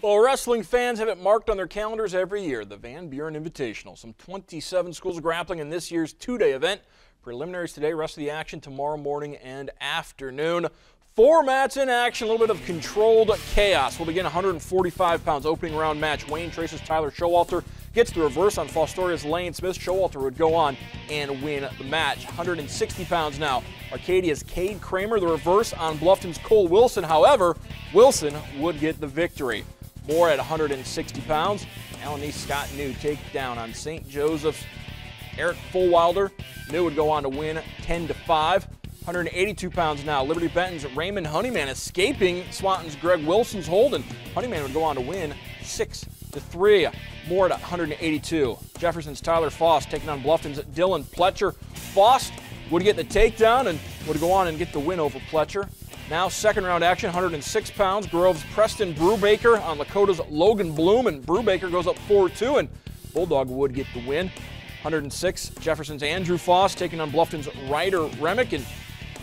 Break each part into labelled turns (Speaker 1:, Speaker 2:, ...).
Speaker 1: Well, wrestling fans have it marked on their calendars every year, the Van Buren Invitational. Some 27 schools grappling in this year's two-day event. Preliminaries today, rest of the action tomorrow morning and afternoon. Four mats in action, a little bit of controlled chaos. We'll begin 145 pounds opening round match. Wayne Trace's Tyler Showalter gets the reverse on Fostoria's Lane Smith. Showalter would go on and win the match. 160 pounds now. Arcadia's Cade Kramer, the reverse on Bluffton's Cole Wilson. However, Wilson would get the victory. More at 160 pounds. Allen East Scott New take down on St. Joseph's. Eric Fullwilder. New would go on to win 10 to 5. 182 pounds now. Liberty Benton's Raymond Honeyman escaping Swanton's Greg Wilson's hold, and Honeyman would go on to win 6 to 3. More at 182. Jefferson's Tyler Foss taking on Bluffton's Dylan Pletcher. Foss would get the takedown and would go on and get the win over Pletcher. Now second round action, 106 pounds. Grove's Preston Brubaker on Lakota's Logan Bloom, and Brubaker goes up 4-2, and Bulldog would get the win. 106, Jefferson's Andrew Foss taking on Bluffton's Ryder Remick, and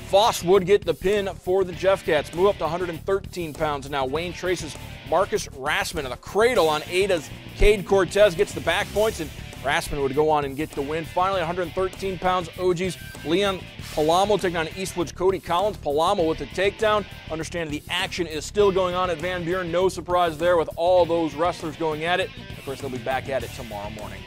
Speaker 1: Foss would get the pin for the Jeff Cats. Move up to 113 pounds now. Wayne Trace's Marcus Rassman in the cradle on Ada's Cade Cortez gets the back points, and Rassman would go on and get the win. Finally, 113 pounds, OG's Leon Palamo taking on Eastwood's Cody Collins. Palamo with the takedown. Understand the action is still going on at Van Buren. No surprise there with all those wrestlers going at it. Of course, they'll be back at it tomorrow morning.